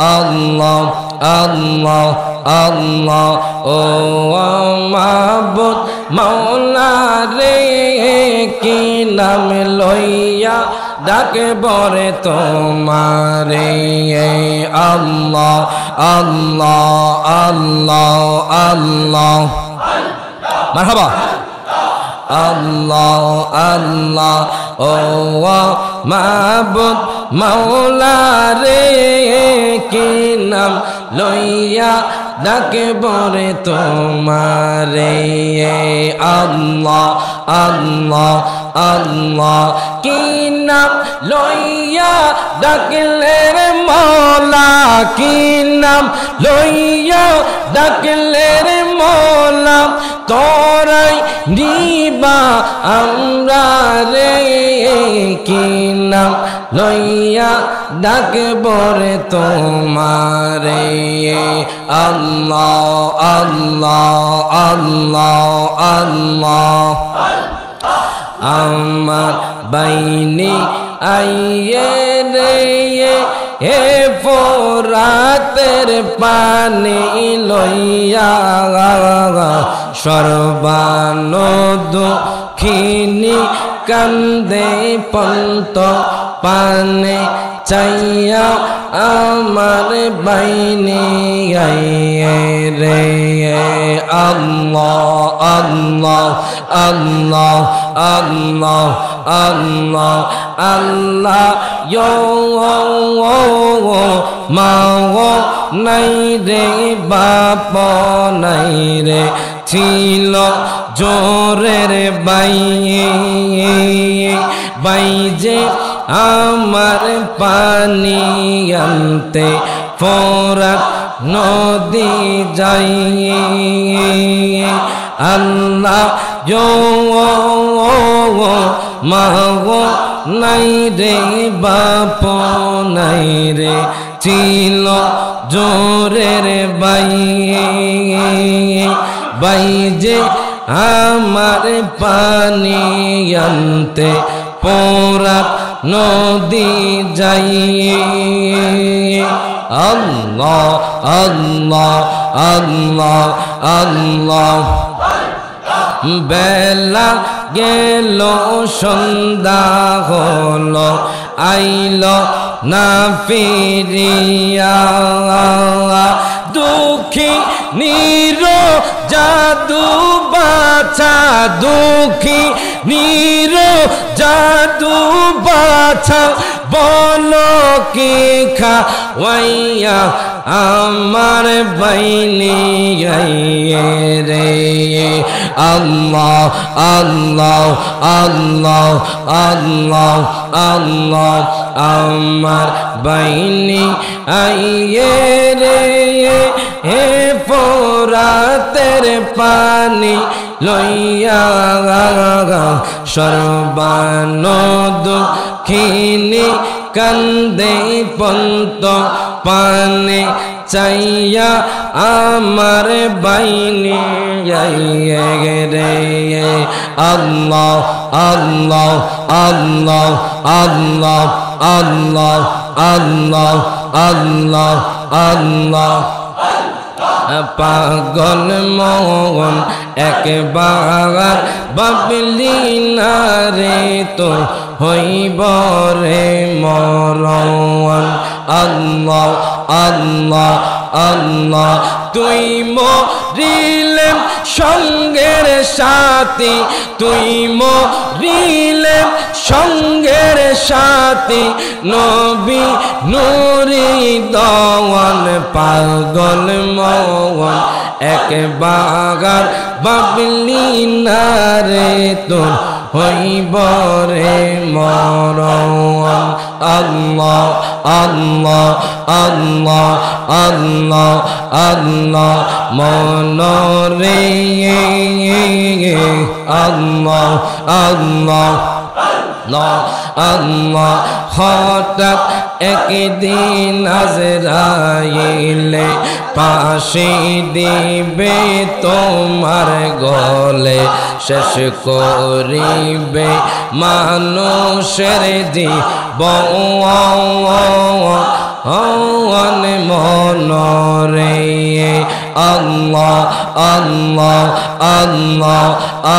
আল্লাহ আল্লাহ আল্লাহ। ও মাবুদ মৌলা রে কি নাম লইয়া ডাকে বরে তোমারে? আল্লাহ আল্লাহ আল্লাহ আল্লাহ। মারহাবা। আল্লাহ আল্লাহ। ও মাবুদ মাওলা রে কি নাম লইয়া ডাকে বরে তোমারে? আল্লাহ আল্লাহ আল্লাহ, কি নাম লইয়া ডাকলে রে মৌলা কি নাম লইয়া ডাকলে রে মৌলা তোরাই নিবা আমরা লইয়া ডাকব রে তোমারে। আল্লাহ আল্লাহ আল্লাহ আল্লাহ। আমার বাইনি আইয়ে রে হে ফোরাতের পানি লইয়া সর্বানদ খিনি কান্দে পন্ত পানে চাইয়া আমার বাইনি রে, আল্লাহ আল্লাহ আল্লাহ আল্লাহ আল্লাহ আল্লাহ মা নাই রে, বাপ নাই রে, ছিল জোরের বাই বাই যে আমার পানি আনতে ফোরাত নদী যাই আল্লাহ মাগো নাই রে, বাপ নাই রে, ছিল জোরের বাই বাই যে আমার পানি আনতে পোরাত নদী যাই আল্লাহ আল্লাহ আল্লাহ আল্লাহ। বেলা গেল, সন্ধ্যা হলো, আইল না ফিরিয়া। দুঃখী নির জাদু বাছা, দুঃখী নির জাদু বাছা, বলো কি খাওয়াইয়া আমার বাইনি রে? আল্লাহ আল্লাহ আল্লাহ আল্লাহ আল্লাহ আমার বাইনি আইয়ে রে। হে পোরাতের পানি লইয়া সর্বানদ খিনি কান্দে পন্ত পানে চাইয়া আমার বাইনি রে আল্লাহ আল্লাহ আল্লাহ আল্লাহ আল্লাহ আল্লাহ আল্লাহ আল্লাহ। পাগল মগন একবার বাবলি না রে তো হইব রে মরণ। আল্লাহ আল্লাহ আল্লাহ, তুই মরিলেম সঙ্গের সাথী, তুই সঙ্গের সাথী নবী নুরি দওয়ান, পাগল মওয়ান একবার বাবলি না রে তোর হইব রে মরণ। আল্লাহ আল্লাহ আল্লাহ আল্লাহ আল্লাহ, মনরে, আল্লাহ আল্লাহ আল্লাহ আল্লাহ হঠাৎ একদিন আজরাইলে পাশে দিবে তোমার গলে শেষ করিবে মানুষের জীব হন মনরে, আল্লাহ আল্লাহ আল্লাহ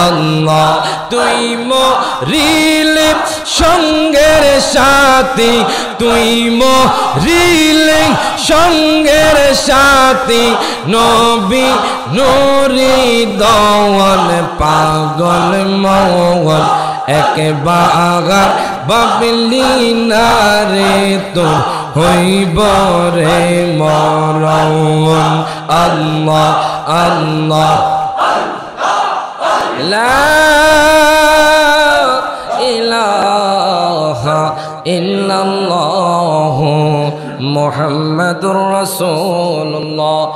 আল্লাহ। তুই মরিলে সঙ্গের সাথী, তুই মরিলে সঙ্গের সাথী। নবী নুরি দওয়ান পাগল মওয়ান একবার বাবলি নারে তো হইব রে মরণ। আল্লাহ আল্লাহ। ইলাহা ইল্লাল্লাহু মুহাম্মাদুর রাসূলুল্লাহ।